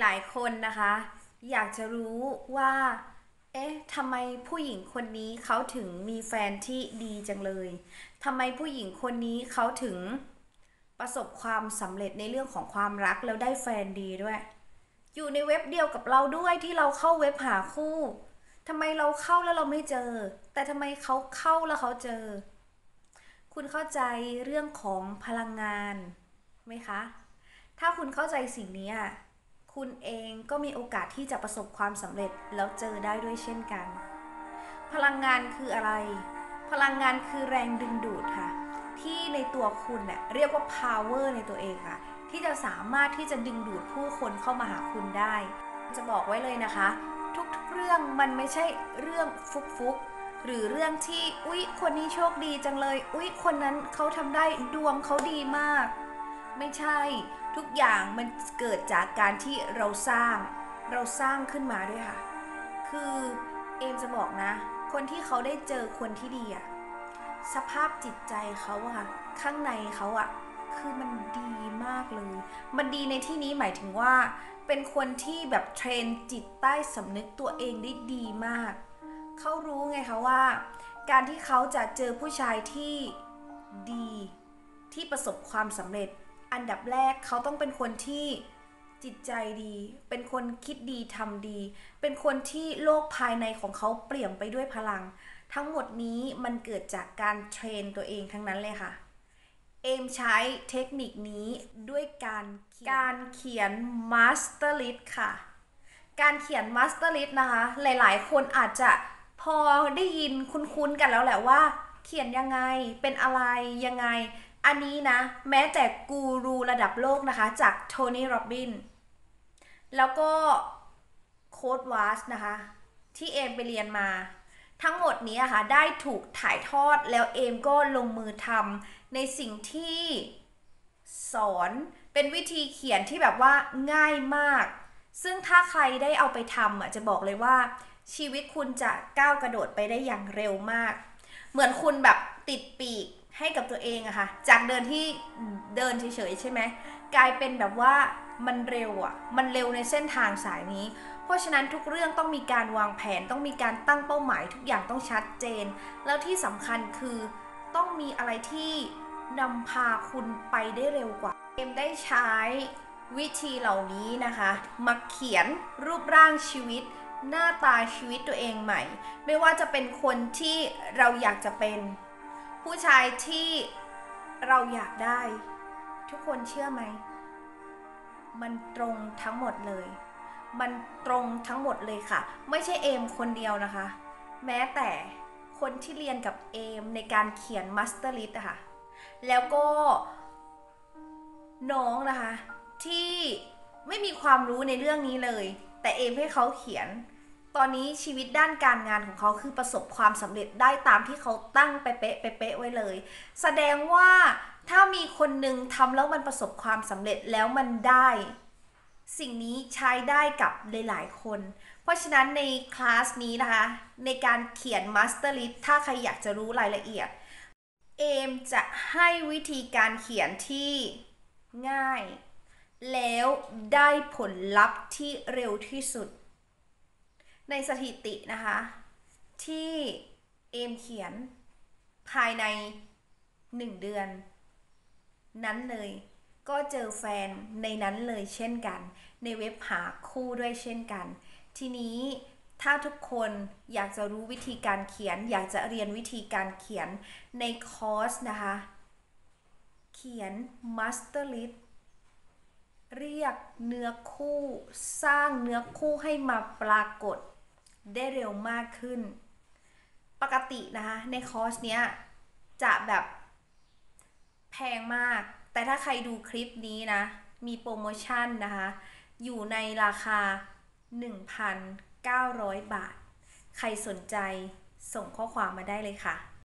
หลายๆ คนนะคะ อยากจะรู้ว่า เอ๊ะทำไมผู้หญิงคนนี้เขาถึงมีแฟนที่ดีจังเลยทำไมผู้หญิงคนนี้เขาถึงประสบความสำเร็จในเรื่องของความรักแล้วได้แฟนดีด้วย อยู่ในเว็บเดียวกับเราด้วยที่เราเข้าเว็บหาคู่ทำไมเราเข้าแล้วเราไม่เจอ แต่ทำไมเขาเข้าแล้วเขาเจอ คุณเข้าใจเรื่องของพลังงานไหมคะ ถ้าคุณเข้าใจสิ่งนี้อะ คุณเองก็มีโอกาสที่จะประสบความสำเร็จแล้วเจอได้ด้วยเช่นกัน พลังงานคืออะไร พลังงานคือแรงดึงดูดค่ะ ที่ในตัวคุณเน่ยเรียกว่า power ในตัวเองค่ะ ที่จะสามารถที่จะดึงดูดผู้คนเข้ามาหาคุณได้ จะบอกไว้เลยนะคะ ทุกๆเรื่องมันไม่ใช่เรื่องฟุกๆหรือเรื่องที่อุ๊ย คนนี้โชคดีจังเลย อุ๊ย คนนั้นเขาทำได้ดวงเขาดีมาก ไม่ใช่ทุกอย่างมันเกิดจากการที่เราสร้าง เราสร้างขึ้นมาด้วยค่ะ คือเอมจะบอกนะ คนที่เขาได้เจอคนที่ดีอะสภาพจิตใจเขาอะข้างในเขาอะคือมันดีมากเลย มันดีในที่นี้หมายถึงว่า เป็นคนที่แบบเทรนจิตใต้สำนึกตัวเองได้ดีมาก เขารู้ไงคะว่า การที่เขาจะเจอผู้ชายที่ดีที่ประสบความสำเร็จ อันดับแรกเขาต้องเป็นคนที่จิตใจดี เป็นคนคิดดีทำดี เป็นคนที่โลกภายในของเขาเปลี่ยนไปด้วยพลัง ทั้งหมดนี้มันเกิดจากการเทรนตัวเองทั้งนั้นเลยค่ะ เอมใช้เทคนิคนี้ด้วยการการเขียน Master List ค่ะ การเขียน Master List นะคะ หลายๆ คนอาจจะพอได้ยินคุ้นๆกันแล้วแหละว่า เขียนยังไง เป็นอะไรยังไง อันนี้นะ แม้แต่กูรูระดับโลกนะคะ จากโทนี่โรบิน แล้วก็โค้ดวาสนะคะ ที่เอมไปเรียนมา ทั้งหมดนี้อะค่ะ ได้ถูกถ่ายทอดแล้วเอมก็ลงมือทำในสิ่งที่สอนเป็นวิธีเขียนที่แบบว่าง่ายมาก ซึ่งถ้าใครได้เอาไปทำอะจะบอกเลยว่า ชีวิตคุณจะก้าวกระโดดไปได้อย่างเร็วมาก เหมือนคุณแบบติดปีก ให้กับตัวเองอะค่ะ จากเดินที่เดินเฉยๆใช่ไหมกลายเป็นแบบว่ามันเร็วอะมันเร็วในเส้นทางสายนี้ เพราะฉะนั้นทุกเรื่องต้องมีการวางแผนต้องมีการตั้งเป้าหมาย ทุกอย่างต้องชัดเจน แล้วที่สำคัญคือต้องมีอะไรที่นำพาคุณไปได้เร็วกว่าเอมได้ใช้วิธีเหล่านี้นะคะมาเขียนรูปร่างชีวิต หน้าตาชีวิตตัวเองใหม่ ไม่ว่าจะเป็นคนที่เราอยากจะเป็น ผู้ชายที่เราอยากได้ ทุกคนเชื่อไหม มันตรงทั้งหมดเลย มันตรงทั้งหมดเลยค่ะ ไม่ใช่เอมคนเดียวนะคะ แม้แต่คนที่เรียนกับเอมในการเขียน master list อะค่ะ แล้วก็น้องนะคะ ที่ไม่มีความรู้ในเรื่องนี้เลย แต่เอมให้เขาเขียน ตอนนี้ชีวิตด้านการงานของเขาคือประสบความสำเร็จได้ตามที่เขาตั้งไปเป๊ะเป๊ะไว้เลย แสดงว่าถ้ามีคนหนึ่งทำแล้วมันประสบความสำเร็จแล้วมันได้ สิ่งนี้ใช้ได้กับหลายๆคน เพราะฉะนั้นในคลาสนี้นะคะ ในการเขียน Master List ถ้าใครอยากจะรู้รายละเอียด เอมจะให้วิธีการเขียนที่ง่าย แล้วได้ผลลัพธ์ที่เร็วที่สุด ในสถิตินะคะ ที่เอมเขียนภายใน 1 เดือน นั้นเลยก็เจอแฟนในนั้นเลยเช่นกัน ในเว็บหาคู่ด้วยเช่นกัน ทีนี้ถ้าทุกคนอยากจะรู้วิธีการเขียน อยากจะเรียนวิธีการเขียนในคอร์สนะคะ เขียน Master List เรียกเนื้อคู่สร้างเนื้อคู่ให้มาปรากฏ ได้เร็วมากขึ้น ปกตินะคะ ในคอร์สเนี้ยจะแบบแพงมาก แต่ถ้าใครดูคลิปนี้นะ มีโปรโมชั่นนะคะ อยู่ในราคา 1,900 บาท ใครสนใจส่งข้อความมาได้เลยค่ะ